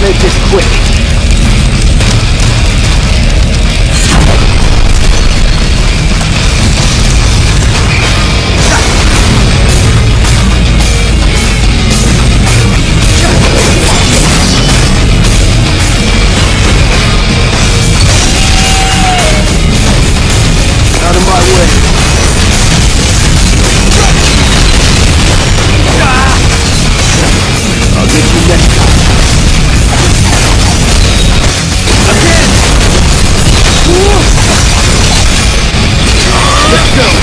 I'll make this quick. Out of my way. Let's go!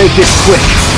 Make this quick.